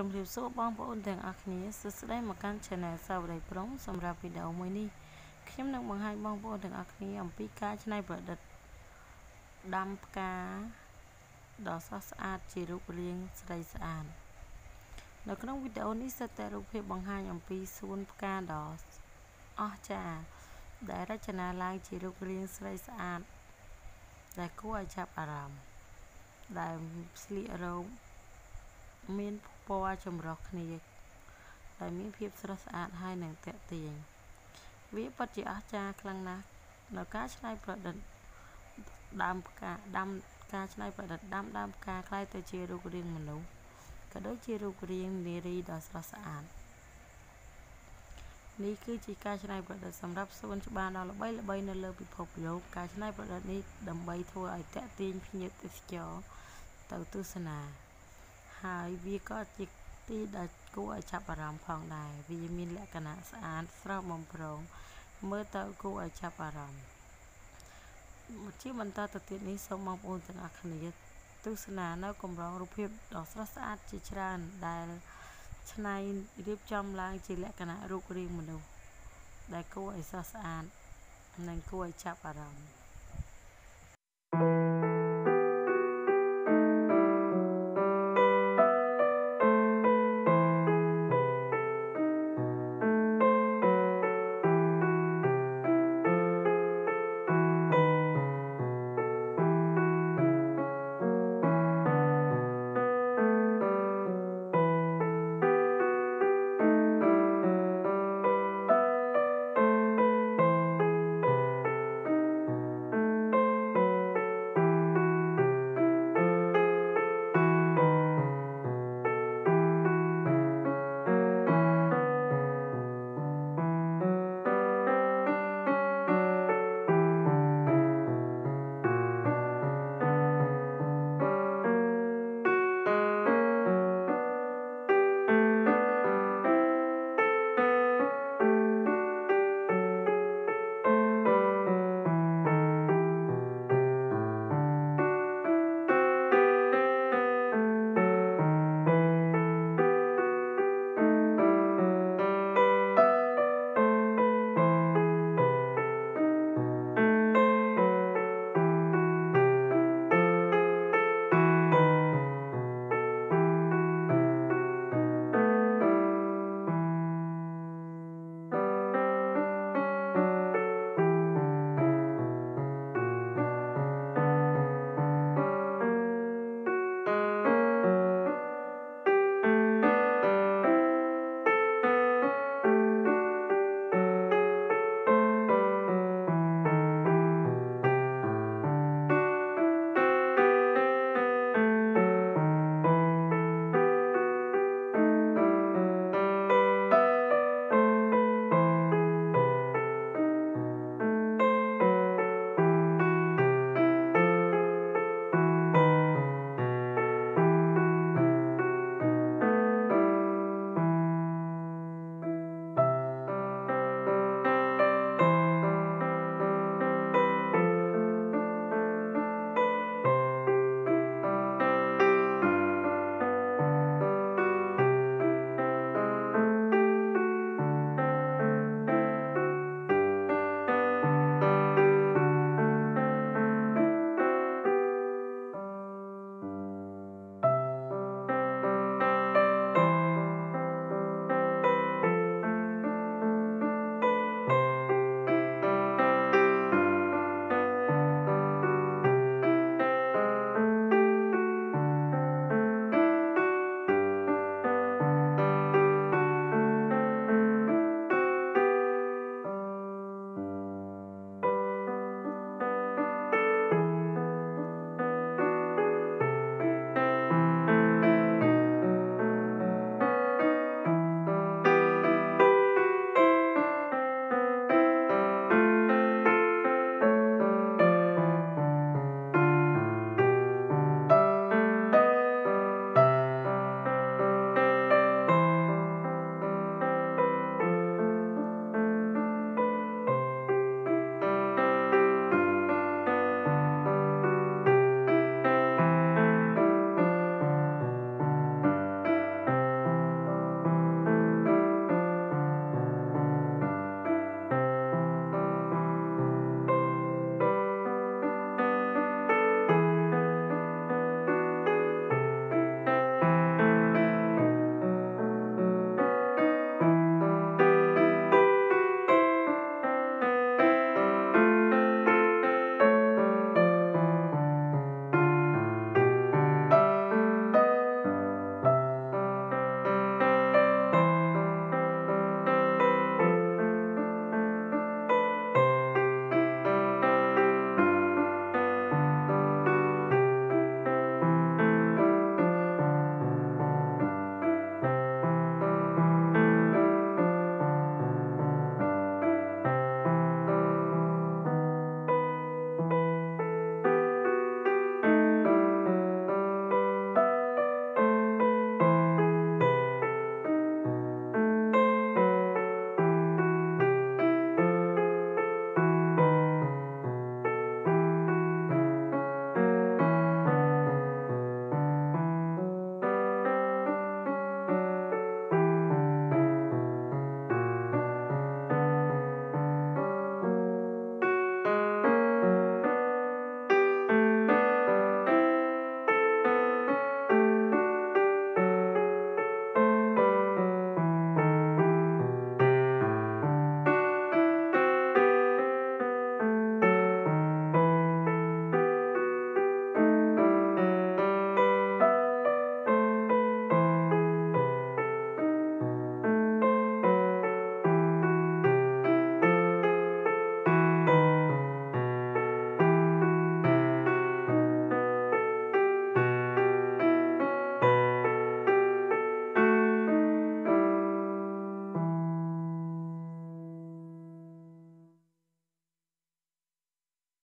ជំរាបសួរបងប្អូនទាំងអស់គ្នាសួស្តីមកកាន់ Channel សាវរីប្រុងសម្រាប់វីដេអូមួយនេះខ្ញុំនឹងបង្ហាញបងប្អូនទាំងអស់គ្នាអំពីការច្នៃប្រឌិតដាំផ្កាដ៏ស្រស់ស្អាតជារូបរាងស្រីស្អាតនៅក្នុងវីដេអូនេះសិតតែរូបភាពបង្ហាញអំពីសួនផ្កាដ៏អស្ចារ្យដែលរចនាឡើងជារូបរាងស្រីស្អាតដែលគួរឲ្យចាប់អារម្មណ៍ដែលស្លៀករ៉ូបមាន ពណ៌ចម្រុះគ្នាដែលមានភាពស្រស់ស្អាតហើយនិងទាក់ទាញវាពិតជាអស្ចារ្យខ្លាំងណាស់នៅការច្នៃប្រឌិតដើមផ្កាដាំការច្នៃប្រឌិតដាំដើមផ្កាខ្ល้ายទៅជារូបរាងមនុស្សក៏ដូចជារូបរាងនារីដ៏ស្រស់ស្អាតនេះគឺជាការច្នៃប្រឌិតសម្រាប់សួនច្បារដ៏ល្បីល្បីនៅលើពិភពលោកការច្នៃប្រឌិតនេះដើម្បីធ្វើឲ្យតាក់ទាញភ្ញៀវទេសចរទៅទស្សនា ហើយវាក៏ជាទីដែលគួរឲ្យចាប់អារម្មណ៍ផងដែរវាមានលក្ខណៈស្អាតស្រស់បំព្រងមើលទៅគួរឲ្យចាប់អារម្មណ៍ជាបន្តទៅទៀតនេះសូមបងប្អូនទាំងអស់គ្នាទស្សនានៅកម្រងរូបភាពដ៏ស្រស់ស្អាតជាច្រើនដែលឆ្នៃរៀបចំឡើងជាលក្ខណៈរូបរាងមនុស្សដែលគួរឲ្យស្រស់ស្អាតនិងគួរឲ្យចាប់អារម្មណ៍